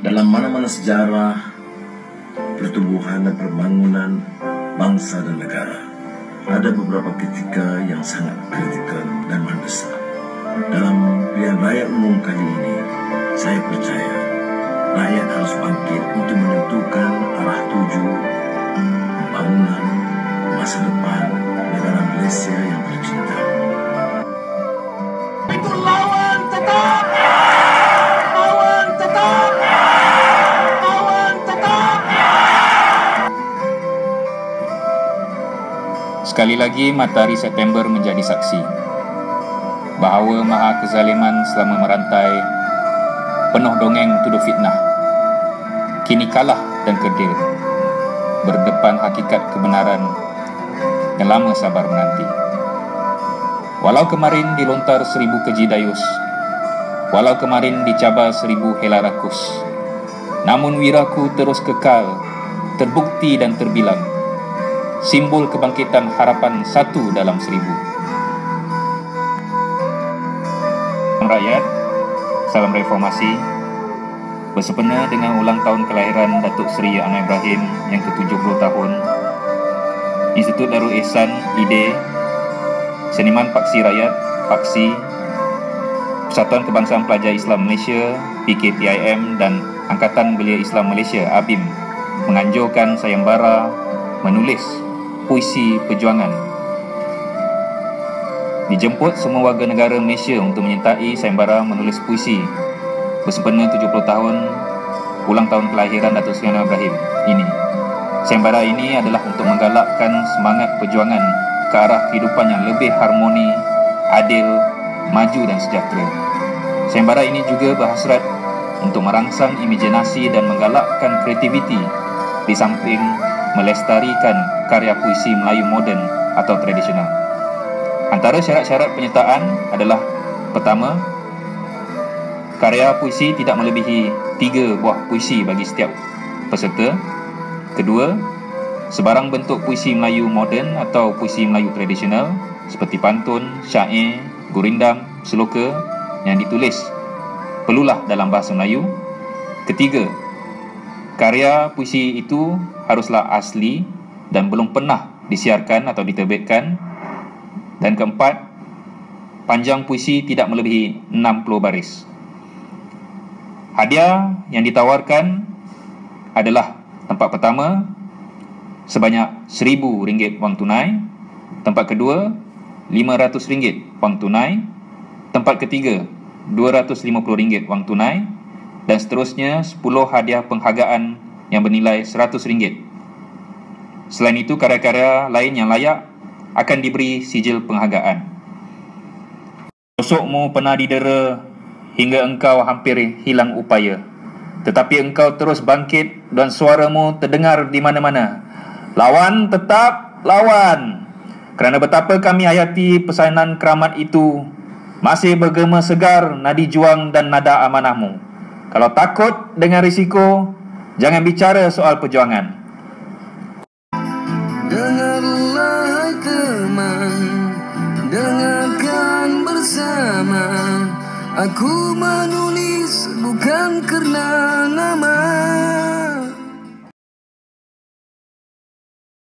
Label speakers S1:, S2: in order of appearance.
S1: dalam mana-mana sejarah pertumbuhan dan pembangunan bangsa dan negara ada beberapa ketika yang sangat kritikal dan mendesak. Dalam pilihan raya umum kali ini, saya percaya rakyat harus bangkit untuk menentukan arah tuju pembangunan masa depan
S2: Sekali lagi matahari September menjadi saksi bahawa maha kezaliman selama merantai penuh dongeng tuduh fitnah kini kalah dan kerdil berdepan hakikat kebenaran yang lama sabar menanti. Walau kemarin dilontar seribu keji dayus, walau kemarin dicabar seribu hela rakus, namun wiraku terus kekal, terbukti dan terbilang, simbol kebangkitan harapan satu dalam seribu. Rakyat, salam reformasi, bersempena dengan ulang tahun kelahiran Datuk Seri Anwar Ibrahim yang ke-70 tahun, Institut Darul Ihsan, IDE, Seniman Paksi Rakyat, Paksi, Persatuan Kebangsaan Pelajar Islam Malaysia, PKPIM dan Angkatan Belia Islam Malaysia, ABIM, menganjurkan sayembara menulis puisi perjuangan dijemput semua warga negara Malaysia untuk menyertai sayembara menulis puisi bersempena 70 tahun ulang tahun kelahiran Datuk Seri Anwar Ibrahim ini. Sayembara ini adalah untuk menggalakkan semangat perjuangan ke arah kehidupan yang lebih harmoni, adil, maju dan sejahtera. Sayembara ini juga berhasrat untuk merangsang imajinasi dan menggalakkan kreativiti di samping melestarikan karya puisi Melayu moden atau tradisional. Antara syarat-syarat penyertaan adalah pertama, karya puisi tidak melebihi tiga buah puisi bagi setiap peserta. Kedua, sebarang bentuk puisi Melayu moden atau puisi Melayu tradisional seperti pantun, syair, gurindam, seloka yang ditulis perlulah dalam bahasa Melayu. Ketiga, karya puisi itu haruslah asli dan belum pernah disiarkan atau diterbitkan. Dan keempat, panjang puisi tidak melebihi 60 baris. Hadiah yang ditawarkan adalah tempat pertama sebanyak RM1,000 wang tunai, tempat kedua RM500 wang tunai, tempat ketiga RM250 wang tunai dan seterusnya 10 hadiah penghargaan yang bernilai RM100. Selain itu, karya-karya lain yang layak akan diberi sijil penghargaan. Sosokmu pernah didera hingga engkau hampir hilang upaya. Tetapi engkau terus bangkit dan suaramu terdengar di mana-mana. Lawan tetap lawan. Kerana betapa kami hayati persainan keramat itu masih bergema segar nadi juang dan nada amanahmu. Kalau takut dengan risiko, jangan bicara soal perjuangan.
S3: Aku menulis bukan kerana nama